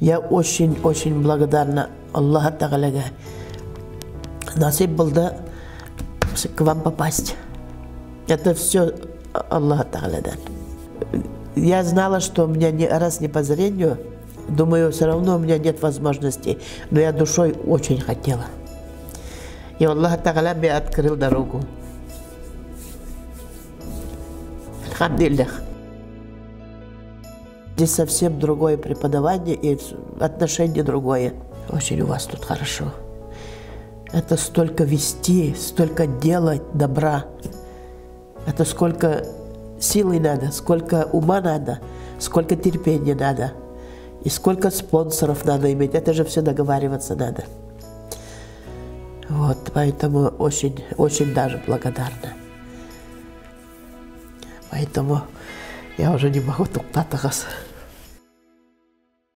Я очень-очень благодарна Аллаху Тагаляга. Насиб был да к вам попасть. Это все Аллах Тагалядан. Я знала, что у меня не, раз не по зрению, думаю, все равно у меня нет возможности, но я душой очень хотела. И Аллах Тагаля мне открыл дорогу. Алхамдулиллах. Здесь совсем другое преподавание и отношение другое. Очень у вас тут хорошо. Это столько вести, столько делать добра. Это сколько силы надо, сколько ума надо, сколько терпения надо. И сколько спонсоров надо иметь. Это же все договариваться надо. Вот, поэтому очень, очень даже благодарна. Поэтому я уже не могу тут